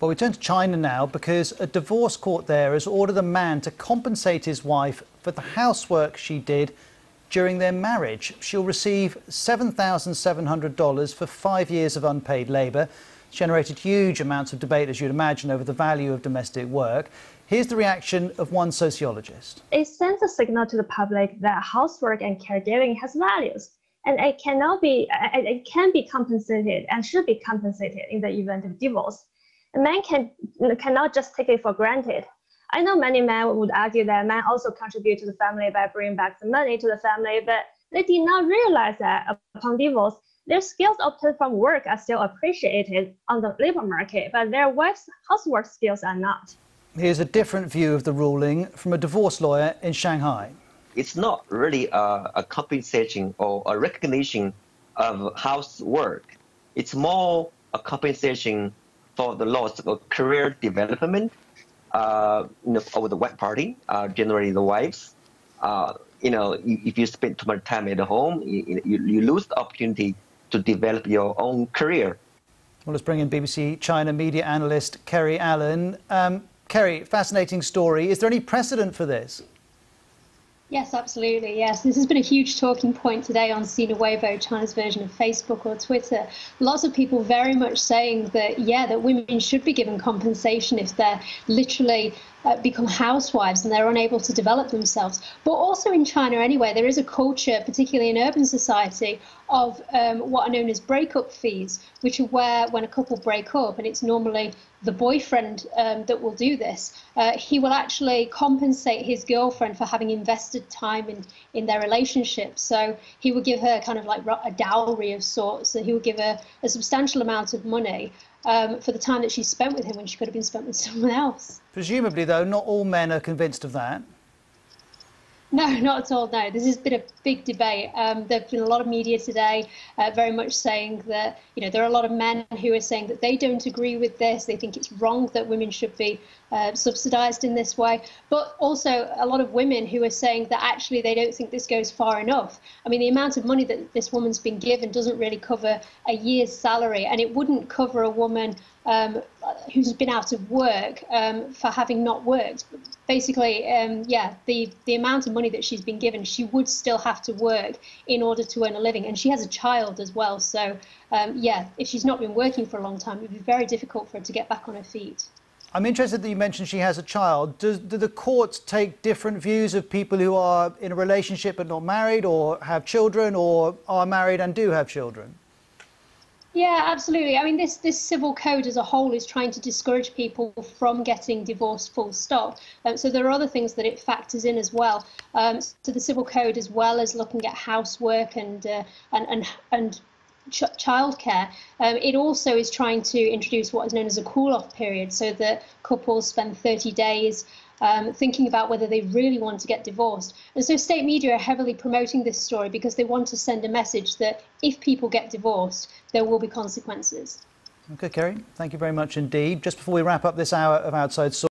Well, we turn to China now because a divorce court there has ordered a man to compensate his wife for the housework she did during their marriage. She'll receive $7,700 for five years of unpaid labour. It's generated huge amounts of debate, as you'd imagine, over the value of domestic work. Here's the reaction of one sociologist. It sends a signal to the public that housework and caregiving has values, and it cannot be, it can be compensated and should be compensated in the event of divorce. A man can cannot just take it for granted. I know many men would argue that men also contribute to the family by bringing back the money to the family, but they did not realize that upon divorce, their skills obtained from work are still appreciated on the labor market, but their wife's housework skills are not. Here's a different view of the ruling from a divorce lawyer in Shanghai. It's not really a, a compensation or a recognition of housework. It's more a compensation for the loss of career development uh, you know, over the white party, uh, generally the wives. Uh, you know, if you spend too much time at home, you, you, you lose the opportunity to develop your own career. Well, let's bring in BBC China media analyst Kerry Allen. Um, Kerry, fascinating story. Is there any precedent for this? Yes, absolutely. Yes, this has been a huge talking point today on Sina Weibo, China's version of Facebook or Twitter. Lots of people very much saying that, yeah, that women should be given compensation if they're literally uh, become housewives and they're unable to develop themselves. But also in China, anyway, there is a culture, particularly in urban society, of um, what are known as breakup fees, which are where when a couple break up, and it's normally the boyfriend um, that will do this, uh, he will actually compensate his girlfriend for having invested time in, in their relationship. So he will give her kind of like a dowry of sorts, so he will give her a substantial amount of money um, for the time that she spent with him when she could have been spent with someone else. Presumably, though, not all men are convinced of that. No, not at all. No, this has been a big debate. Um, there's been a lot of media today, uh, very much saying that you know there are a lot of men who are saying that they don't agree with this. They think it's wrong that women should be uh, subsidised in this way. But also a lot of women who are saying that actually they don't think this goes far enough. I mean, the amount of money that this woman's been given doesn't really cover a year's salary, and it wouldn't cover a woman um, who's been out of work um, for having not worked. Basically, um, yeah, the, the amount of money that she's been given, she would still have to work in order to earn a living. And she has a child as well. So, um, yeah, if she's not been working for a long time, it would be very difficult for her to get back on her feet. I'm interested that you mentioned she has a child. Does, do the courts take different views of people who are in a relationship but not married, or have children, or are married and do have children? Yeah, absolutely. I mean, this this civil code as a whole is trying to discourage people from getting divorced. Full stop. Um, so there are other things that it factors in as well. Um, so the civil code, as well as looking at housework and uh, and and and ch childcare, um, it also is trying to introduce what is known as a cool-off period, so that couples spend 30 days um, thinking about whether they really want to get divorced. And so state media are heavily promoting this story because they want to send a message that if people get divorced, there will be consequences. Okay, Kerry, thank you very much indeed. Just before we wrap up this hour of Outside Source,